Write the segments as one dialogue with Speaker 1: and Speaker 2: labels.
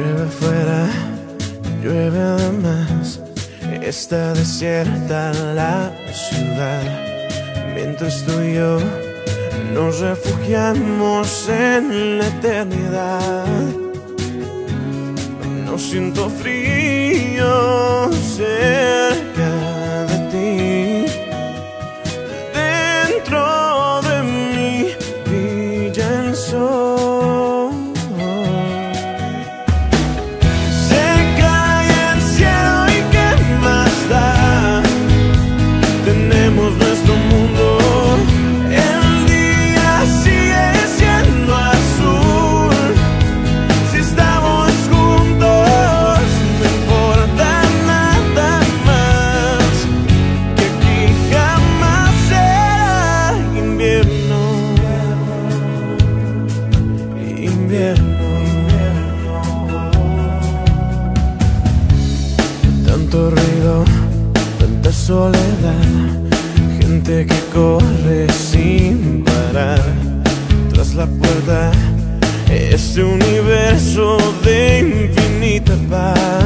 Speaker 1: Llueve fuera, llueve además. Está desierta la ciudad. Mientras tú y yo nos refugiamos en la eternidad. No siento frío Tanto ruido, tanta soledad, gente que corre sin parar. Tras la puerta, este universo de infinita paz.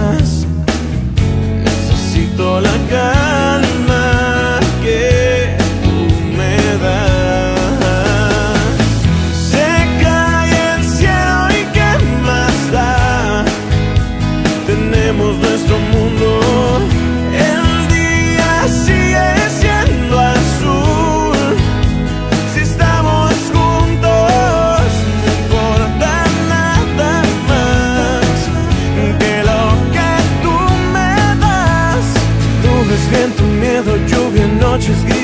Speaker 1: siento miedo, lluvia, noches grises.